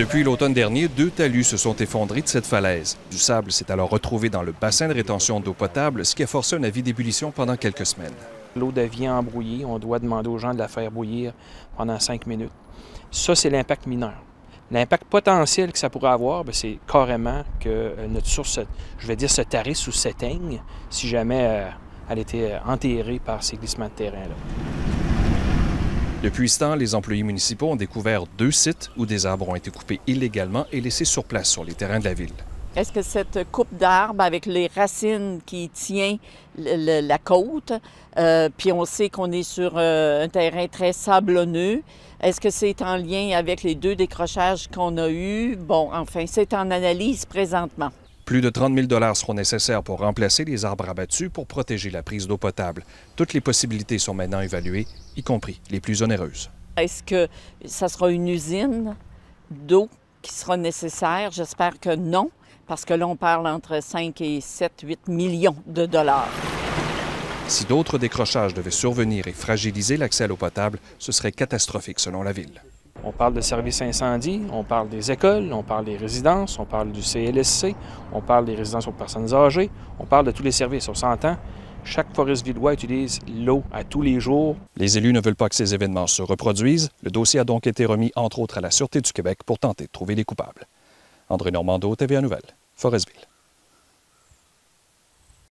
Depuis l'automne dernier, deux talus se sont effondrés de cette falaise. Du sable s'est alors retrouvé dans le bassin de rétention d'eau potable, ce qui a forcé un avis d'ébullition pendant quelques semaines. L'eau devient embrouillée. On doit demander aux gens de la faire bouillir pendant cinq minutes. Ça, c'est l'impact mineur. L'impact potentiel que ça pourrait avoir, ben, c'est carrément que euh, notre source, je vais dire, se tarisse ou s'éteigne si jamais euh, elle était enterrée par ces glissements de terrain-là. Depuis ce temps, les employés municipaux ont découvert deux sites où des arbres ont été coupés illégalement et laissés sur place sur les terrains de la ville. Est-ce que cette coupe d'arbres avec les racines qui tient la côte, euh, puis on sait qu'on est sur euh, un terrain très sablonneux, est-ce que c'est en lien avec les deux décrochages qu'on a eus? Bon, enfin, c'est en analyse présentement. Plus de 30 000 seront nécessaires pour remplacer les arbres abattus pour protéger la prise d'eau potable. Toutes les possibilités sont maintenant évaluées, y compris les plus onéreuses. Est-ce que ça sera une usine d'eau qui sera nécessaire? J'espère que non, parce que là, on parle entre 5 et 7, 8 millions de dollars. Si d'autres décrochages devaient survenir et fragiliser l'accès à l'eau potable, ce serait catastrophique selon la ville. On parle de services incendie, on parle des écoles, on parle des résidences, on parle du CLSC, on parle des résidences aux personnes âgées, on parle de tous les services. On s'entend, chaque forest villois utilise l'eau à tous les jours. Les élus ne veulent pas que ces événements se reproduisent. Le dossier a donc été remis, entre autres, à la Sûreté du Québec pour tenter de trouver les coupables. André Normando, TVA Nouvelle, Forestville.